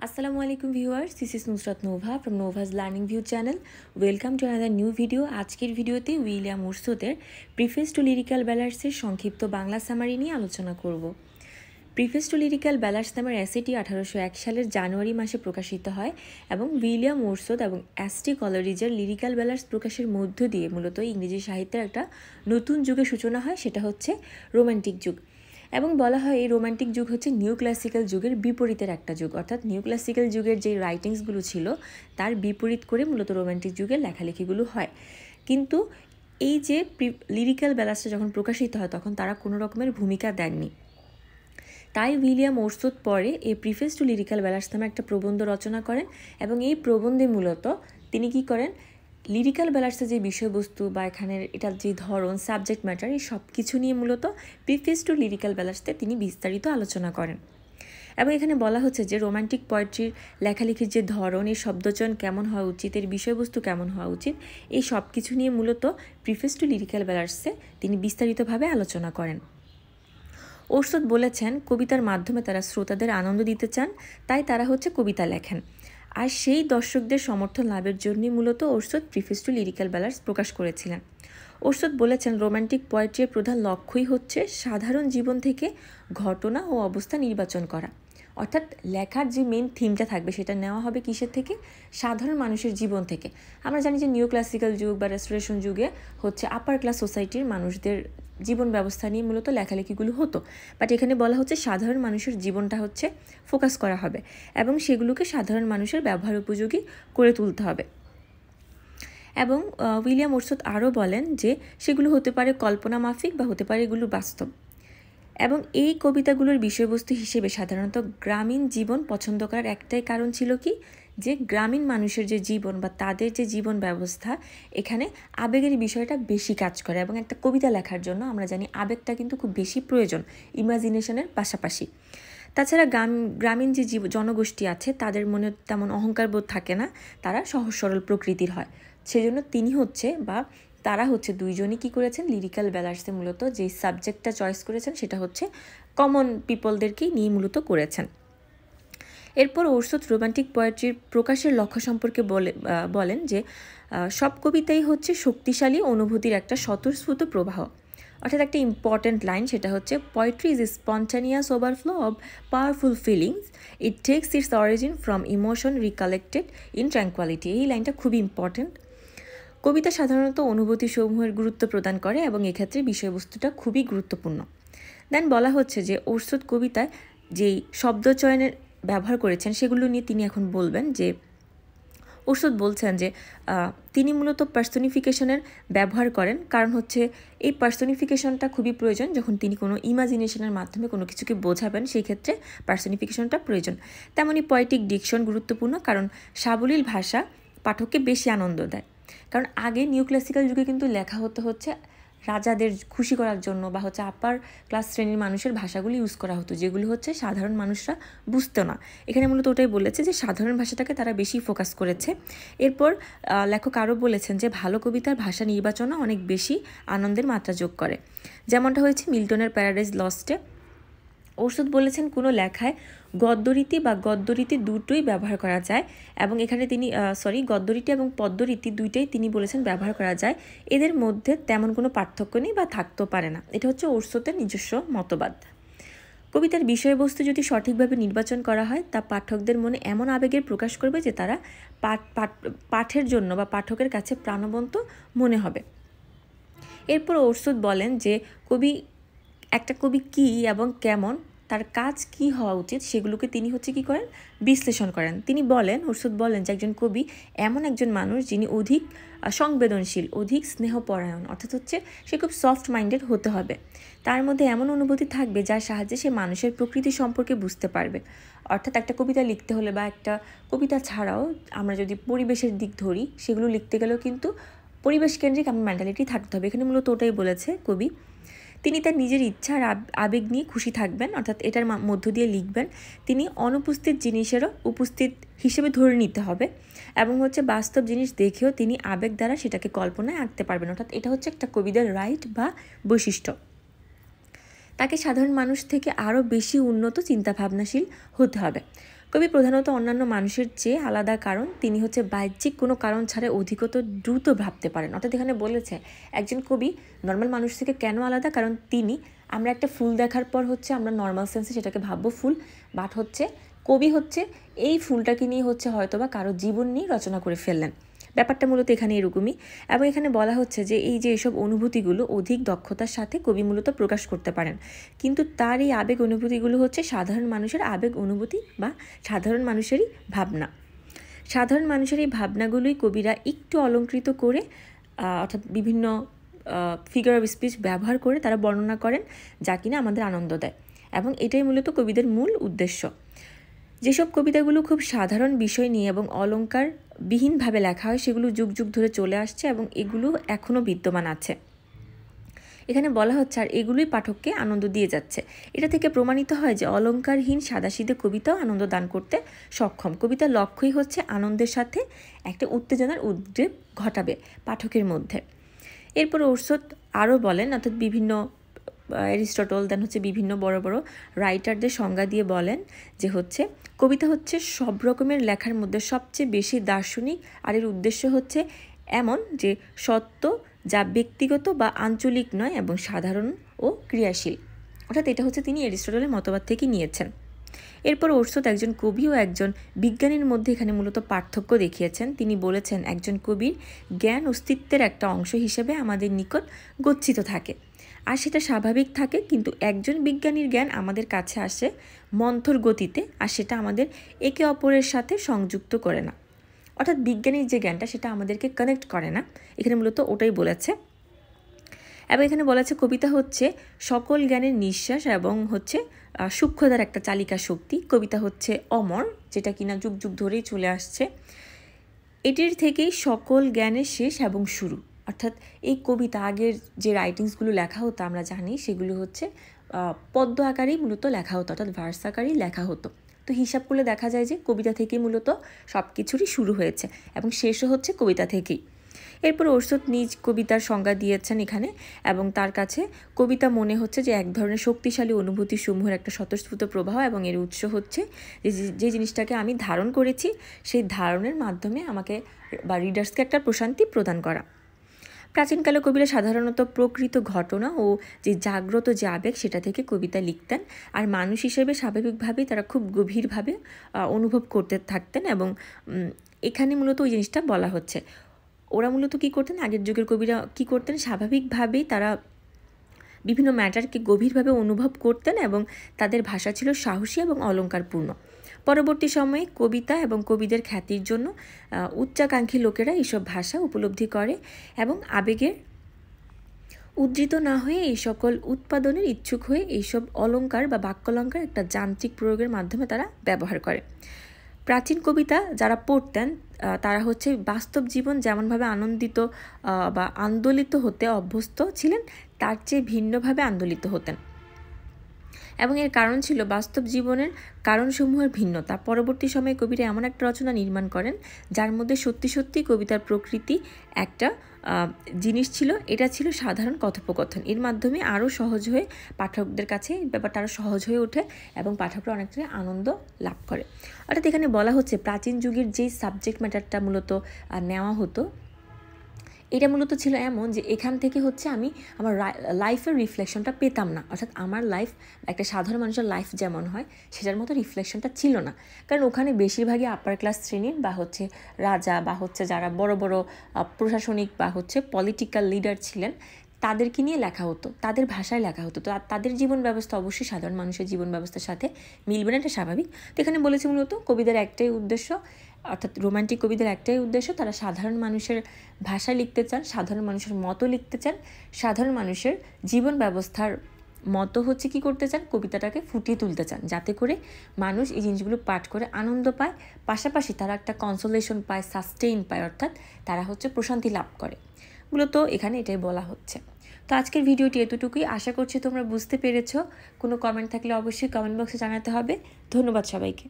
Assalamu আলাইকুম viewers, this is Nusrat Nova from Nova's Learning View channel. Welcome to another new video. আজকের ভিডিওতে William উরসোদের preface to lyrical ব্যালার্সের সংক্ষিপ্ত Bangla summary নিয়ে আলোচনা করব প্রিফেস টু লিরিক্যাল ব্যালার্স নামের অ্যাসেটি আঠারোশো এক সালের জানুয়ারি মাসে প্রকাশিত হয় এবং উইলিয়াম ওরসোদ এবং অ্যাস্টি কলারিজের লিরিক্যাল ব্যালার্স প্রকাশের মধ্য দিয়ে মূলত ইংরেজি সাহিত্যের একটা নতুন যুগের সূচনা হয় সেটা হচ্ছে রোমান্টিক যুগ এবং বলা হয় এই রোমান্টিক যুগ হচ্ছে নিউ ক্লাসিক্যাল যুগের বিপরীতের একটা যুগ। অর্থাৎ নিউ ক্লাসিক্যাল যুগের যে রাইটিংসগুলো ছিল, তার বিপরীত করে মূলত রোমান্টিক যুগের লেখালেখিগুলো হয়। কিন্তু এই যে লিরিক্যাল ব্যালান্সটা যখন প্রকাশিত হয়, তখন তারা কোনো রকমের ভূমিকা দেননি। তাই উইলিয়াম ওরসোদ পরে এই প্রিফেস টু লিরিক্যাল ব্যালান্স নামে একটা প্রবন্ধ রচনা করেন এবং এই প্রবন্ধে মূলত তিনি কি করেন লিরিক্যাল ব্যালার্সের যে বিষয়বস্তু বা এখানের এটার যে ধরন সাবজেক্ট ম্যাটার এই সব কিছু নিয়ে মূলত প্রিফেস টু লিরিক্যাল ব্যালার্সতে তিনি বিস্তারিত আলোচনা করেন। এবং এখানে বলা হচ্ছে যে রোমান্টিক পোয়েট্রির লেখালেখির যে ধরন, এই শব্দচয়ন কেমন হওয়া উচিত, এর বিষয়বস্তু কেমন হওয়া উচিত, এই সব কিছু নিয়ে মূলত প্রিফেস টু লিরিক্যাল ব্যালার্সে তিনি বিস্তারিতভাবে আলোচনা করেন। ওরসদ বলেছেন, কবিতার মাধ্যমে তারা শ্রোতাদের আনন্দ দিতে চান, তাই তারা হচ্ছে কবিতা লেখেন। আর সেই দর্শকদের সমর্থন লাভের জন্যই মূলত Wordsworth preface to lyrical ballads প্রকাশ করেছিলেন। ওরসদ বলেছেন রোম্যান্টিক পোয়েট্রির প্রধান লক্ষ্যই হচ্ছে সাধারণ জীবন থেকে ঘটনা ও অবস্থা নির্বাচন করা। অর্থাৎ লেখার যে মেন থিমটা থাকবে সেটা নেওয়া হবে কিসের থেকে? সাধারণ মানুষের জীবন থেকে। আমরা জানি যে নিউ ক্লাসিক্যাল যুগ বা রেস্টোরেশন যুগে হচ্ছে আপার ক্লাস সোসাইটির মানুষদের জীবন ব্যবস্থা নিয়ে মূলত লেখালেখিগুলো হতো। বাট এখানে বলা হচ্ছে সাধারণ মানুষের জীবনটা হচ্ছে ফোকাস করা হবে এবং সেগুলোকে সাধারণ মানুষের ব্যবহার উপযোগী করে তুলতে হবে। এবং উইলিয়াম ওরসদ আরও বলেন যে সেগুলো হতে পারে কল্পনা মাফিক বা হতে পারে এগুলো বাস্তব। এবং এই কবিতাগুলোর বিষয়বস্তু হিসেবে সাধারণত গ্রামীণ জীবন পছন্দ করার একটাই কারণ ছিল কি? যে গ্রামীণ মানুষের যে জীবন বা তাদের যে জীবন ব্যবস্থা, এখানে আবেগের বিষয়টা বেশি কাজ করে এবং একটা কবিতা লেখার জন্য আমরা জানি আবেগটা কিন্তু খুব বেশি প্রয়োজন, ইমাজিনেশনের পাশাপাশি। তাছাড়া গ্রাম, গ্রামীণ যে জীব, জনগোষ্ঠী আছে, তাদের মনে তেমন অহংকার বোধ থাকে না, তারা সহজ সরল প্রকৃতির হয়। সেজন্য তিনি হচ্ছে বা তারা হচ্ছে দুইজনই কী করেছেন? লিরিক্যাল ব্যালার্সে মূলত যে সাবজেক্টটা চয়েস করেছেন সেটা হচ্ছে কমন পিপলদেরকেই নিয়ে মূলত করেছেন। এরপর ওরসদ রোমান্টিক পোয়েট্রির প্রকাশের লক্ষ্য সম্পর্কে বলে বলেন যে সব কবিতাই হচ্ছে শক্তিশালী, অনুভূতির একটা স্বতঃস্ফূর্ত প্রবাহ। অর্থাৎ একটা ইম্পর্ট্যান্ট লাইন সেটা হচ্ছে poetry is spontaneous overflow of powerful feelings it takes its origin from emotion recollected in tranquility এই লাইনটা খুবই ইম্পর্ট্যান্ট কবিতা সাধারণত অনুভূতি সমূহের গুরুত্ব প্রদান করে এবং এক্ষেত্রে বিষয়বস্তুটা খুবই গুরুত্বপূর্ণ। দেন বলা হচ্ছে যে ওরসদ কবিতায় যেই শব্দচয়নের ব্যবহার করেছেন সেগুলো নিয়ে তিনি এখন বলবেন যে ওষুধ বলছেন যে তিনি মূলত পার্সনিফিকেশনের ব্যবহার করেন। কারণ হচ্ছে এই পার্সনিফিকেশনটা খুবই প্রয়োজন। যখন তিনি কোনো ইমাজিনেশনের মাধ্যমে কোনো কিছুকে বোঝাবেন, সেই ক্ষেত্রে পার্সনিফিকেশনটা প্রয়োজন। তেমনই পয়েটিক ডিকশন গুরুত্বপূর্ণ। কারণ সাবলীল ভাষা পাঠককে বেশি আনন্দ দেয়। কারণ আগে নিউ ক্লাসিক্যাল যুগে কিন্তু লেখা হতে হচ্ছে রাজাদের খুশি করার জন্য বা হচ্ছে আপার ক্লাস শ্রেণির মানুষের ভাষাগুলি ইউজ করা হতো, যেগুলো হচ্ছে সাধারণ মানুষরা বুঝতো না। এখানে মূলত ওটাই বলেছে যে সাধারণ ভাষাটাকে তারা বেশি ফোকাস করেছে। এরপর লেখক আরও বলেছেন যে ভালো কবিতার ভাষা নির্বাচনও অনেক বেশি আনন্দের মাত্রা যোগ করে। যেমনটা হয়েছে মিল্টনের প্যারাডাইজ লস্টে ওষুধ বলেছেন কোনো লেখায় গদ্যরীতি বা গদ্যরীতি দুটোই ব্যবহার করা যায় এবং এখানে তিনি সরি গদ্যরীতি এবং পদ্মরীতি দুইটাই তিনি বলেছেন ব্যবহার করা যায়। এদের মধ্যে তেমন কোনো পার্থক্য নেই বা থাকতেও পারে না। এটা হচ্ছে ওরসতের নিজস্ব মতবাদ। কবিতার বিষয়বস্তু যদি সঠিকভাবে নির্বাচন করা হয়, তা পাঠকদের মনে এমন আবেগের প্রকাশ করবে যে তারা পাঠ পাঠের জন্য বা পাঠকের কাছে প্রাণবন্ত মনে হবে। এরপর ওরসুদ বলেন যে কবি, একটা কবি কী এবং কেমন তার কাজ কি হওয়া উচিত সেগুলোকে তিনি হচ্ছে কি করেন? বিশ্লেষণ করেন। তিনি বলেন ওরসুদ বলেন যে একজন কবি এমন একজন মানুষ যিনি অধিক সংবেদনশীল, অধিক স্নেহপরায়ণ, অর্থাৎ হচ্ছে সে খুব সফট মাইন্ডেড হতে হবে। তার মধ্যে এমন অনুভূতি থাকবে যার সাহায্যে সে মানুষের প্রকৃতি সম্পর্কে বুঝতে পারবে। অর্থাৎ একটা কবিতা লিখতে হলে বা একটা কবিতা ছাড়াও আমরা যদি পরিবেশের দিক ধরি, সেগুলো লিখতে গেলেও কিন্তু পরিবেশ কেন্দ্রিক আমার মেন্টালিটি থাকতে হবে। এখানে মূলত ওটাই বলেছে কবি। তিনি তার নিজের ইচ্ছা আর আবেগ নিয়ে খুশি থাকবেন, অর্থাৎ এটার মধ্য দিয়ে লিখবেন, তিনি অনুপস্থিত জিনিসেরও উপস্থিত হিসেবে ধরে নিতে হবে এবং হচ্ছে বাস্তব জিনিস দেখেও তিনি আবেগ দ্বারা সেটাকে কল্পনায় আঁকতে পারবেন, অর্থাৎ এটা হচ্ছে একটা কবিদের রাইট বা বৈশিষ্ট্য। তাকে সাধারণ মানুষ থেকে আরও বেশি উন্নত চিন্তাভাবনাশীল হতে হবে। কবি প্রধানত অন্যান্য মানুষের চেয়ে আলাদা কারণ, তিনি হচ্ছে বাহ্যিক কোনো কারণ ছাড়া অধিকত দ্রুত ভাবতে পারেন। অর্থাৎ এখানে বলেছে, একজন কবি নর্মাল মানুষ থেকে কেন আলাদা? কারণ তিনি, আমরা একটা ফুল দেখার পর হচ্ছে আমরা নর্মাল সেন্সে সেটাকে ভাববো ফুল বাট হচ্ছে কবি হচ্ছে এই ফুলটাকে নিয়ে হচ্ছে হয়তোবা কারও জীবন নিয়ে রচনা করে ফেললেন। ব্যাপারটা মূলত এখানে এরকমই। এবং এখানে বলা হচ্ছে যে, এই যে এসব অনুভূতিগুলো অধিক দক্ষতার সাথে কবি মূলত প্রকাশ করতে পারেন। কিন্তু তার এই আবেগ অনুভূতিগুলো হচ্ছে সাধারণ মানুষের আবেগ অনুভূতি বা সাধারণ মানুষেরই ভাবনা। সাধারণ মানুষের এই ভাবনাগুলোই কবিরা একটু অলঙ্কৃত করে অর্থাৎ বিভিন্ন ফিগার অফ স্পিচ ব্যবহার করে তারা বর্ণনা করেন, যা কিনা আমাদের আনন্দ দেয়। এবং এটাই মূলত কবিদের মূল উদ্দেশ্য। যেসব কবিতাগুলো খুব সাধারণ বিষয় নিয়ে এবং অলঙ্কার বিহীনভাবে লেখা হয়, সেগুলো যুগ যুগ ধরে চলে আসছে এবং এগুলো এখনও বিদ্যমান আছে। এখানে বলা হচ্ছে, আর এগুলোই পাঠককে আনন্দ দিয়ে যাচ্ছে। এটা থেকে প্রমাণিত হয় যে অলঙ্কারহীন সাদাসিদে কবিতাও আনন্দ দান করতে সক্ষম। কবিতার লক্ষ্যই হচ্ছে আনন্দের সাথে একটা উত্তেজনার উদ্রেক ঘটাবে পাঠকের মধ্যে। এরপর ওরসদ আরও বলেন, অর্থাৎ বিভিন্ন অ্যারিস্টটল দেন হচ্ছে বিভিন্ন বড় বড় রাইটারদের সংজ্ঞা দিয়ে বলেন যে হচ্ছে, কবিতা হচ্ছে সব রকমের লেখার মধ্যে সবচেয়ে বেশি দার্শনিক আর এর উদ্দেশ্য হচ্ছে এমন যে সত্য যা ব্যক্তিগত বা আঞ্চলিক নয় এবং সাধারণ ও ক্রিয়াশীল। অর্থাৎ এটা হচ্ছে তিনি অ্যারিস্টটলের মতবাদ থেকে নিয়েছেন। এরপর ওরসত একজন কবি ও একজন বিজ্ঞানীর মধ্যে এখানে মূলত পার্থক্য দেখিয়েছেন। তিনি বলেছেন, একজন কবির জ্ঞান অস্তিত্বের একটা অংশ হিসেবে আমাদের নিকট গচ্ছিত থাকে। আর সেটা স্বাভাবিক থাকে, কিন্তু একজন বিজ্ঞানীর জ্ঞান আমাদের কাছে আসে মন্থর গতিতে, আর সেটা আমাদের একে অপরের সাথে সংযুক্ত করে না। অর্থাৎ বিজ্ঞানীর যে জ্ঞানটা, সেটা আমাদেরকে কানেক্ট করে না। এখানে মূলত ওটাই বলেছে। এবং এখানে বলেছে, কবিতা হচ্ছে সকল জ্ঞানের নিঃশ্বাস এবং হচ্ছে সূক্ষ্মতার একটা চালিকা শক্তি। কবিতা হচ্ছে অমর, যেটা কিনা যুগ যুগ ধরেই চলে আসছে। এটির থেকেই সকল জ্ঞানের শেষ এবং শুরু। অর্থাৎ এই কবিতা আগের যে রাইটিংসগুলো লেখা হতো, আমরা জানি সেগুলো হচ্ছে পদ্ম আকারেই মূলত লেখা হতো, অর্থাৎ ভার্স আকারেই লেখা হতো। তো হিসাব করলে দেখা যায় যে কবিতা থেকেই মূলত সব কিছুরই শুরু হয়েছে এবং শেষও হচ্ছে কবিতা থেকেই। এরপর ওরসদ নিজ কবিতার সংজ্ঞা দিয়েছেন এখানে এবং তার কাছে কবিতা মনে হচ্ছে যে এক ধরনের শক্তিশালী অনুভূতি সমূহের একটা স্বতঃস্ফূর্ত প্রবাহ এবং এর উৎস হচ্ছে যে যে জিনিসটাকে আমি ধারণ করেছি, সেই ধারণের মাধ্যমে আমাকে বা রিডার্সকে একটা প্রশান্তি প্রদান করা। প্রাচীনকালে কবিরা সাধারণত প্রকৃত ঘটনা ও যে জাগ্রত যে আবেগ সেটা থেকে কবিতা লিখতেন আর মানুষ হিসেবে স্বাভাবিকভাবেই তারা খুব গভীরভাবে অনুভব করতে থাকতেন এবং এখানে মূলত ওই জিনিসটা বলা হচ্ছে। ওরা মূলত কী করতেন? আগের যুগের কবিরা কী করতেন? স্বাভাবিকভাবেই তারা বিভিন্ন ম্যাটারকে গভীরভাবে অনুভব করতেন এবং তাদের ভাষা ছিল সাহসী এবং অলঙ্কারপূর্ণ। পরবর্তী সময়ে কবিতা এবং কবিদের খ্যাতির জন্য উচ্চাকাঙ্ক্ষী লোকেরা এইসব ভাষা উপলব্ধি করে এবং আবেগের উদ্ধৃত না হয়ে এই সকল উৎপাদনের ইচ্ছুক হয়ে এইসব অলঙ্কার বা বাক্যালঙ্কার একটা যান্ত্রিক প্রয়োগের মাধ্যমে তারা ব্যবহার করে। প্রাচীন কবিতা যারা পড়তেন তারা হচ্ছে বাস্তব জীবন যেমনভাবে আনন্দিত বা আন্দোলিত হতে অভ্যস্ত ছিলেন, তার চেয়ে ভিন্নভাবে আন্দোলিত হতেন। এবং এর কারণ ছিল বাস্তব জীবনের কারণসমূহের ভিন্নতা। পরবর্তী সময়ে কবিরা এমন একটা রচনা নির্মাণ করেন, যার মধ্যে সত্যি সত্যি কবিতার প্রকৃতি একটা জিনিস ছিল। এটা ছিল সাধারণ কথোপকথন। এর মাধ্যমে আরও সহজ হয়ে পাঠকদের কাছে ব্যাপারটা আরও সহজ হয়ে ওঠে এবং পাঠকরা অনেকটা আনন্দ লাভ করে। অর্থাৎ এখানে বলা হচ্ছে প্রাচীন যুগের যেই সাবজেক্ট ম্যাটারটা মূলত নেওয়া হতো এটা মূলত ছিল এমন যে এখান থেকে হচ্ছে আমি আমার লাইফের রিফ্লেকশনটা পেতাম না। অর্থাৎ আমার লাইফ একটা সাধারণ মানুষের লাইফ যেমন হয়, সেটার মতো রিফ্লেকশনটা ছিল না। কারণ ওখানে বেশিরভাগই আপার ক্লাস শ্রেণির বা হচ্ছে রাজা বা হচ্ছে যারা বড় বড় প্রশাসনিক বা হচ্ছে পলিটিক্যাল লিডার ছিলেন তাদেরকে নিয়ে লেখা হতো, তাদের ভাষায় লেখা হতো। তো তাদের জীবন ব্যবস্থা অবশ্যই সাধারণ মানুষের জীবন ব্যবস্থার সাথে মিলবে না, এটা স্বাভাবিক। তো এখানে বলেছে মূলত কবিদের একটাই উদ্দেশ্য, অর্থাৎ রোমান্টিক কবিদের একটাই উদ্দেশ্য, তারা সাধারণ মানুষের ভাষা লিখতে চান, সাধারণ মানুষের মতো লিখতে চান, সাধারণ মানুষের জীবন ব্যবস্থার মতো হচ্ছে কি করতে চান, কবিতাটাকে ফুটিয়ে তুলতে চান, যাতে করে মানুষ এই জিনিসগুলো পাঠ করে আনন্দ পায়। পাশাপাশি তারা একটা কনসোলেশন পায় সাস্টেইন পায়, অর্থাৎ তারা হচ্ছে প্রশান্তি লাভ করে। মূলত এখানে এটাই বলা হচ্ছে। তো আজকের ভিডিওটি এতটুকুই। আশা করছি তোমরা বুঝতে পেরেছ। কোনো কমেন্ট থাকলে অবশ্যই কমেন্ট বক্সে জানাতে হবে। ধন্যবাদ সবাইকে।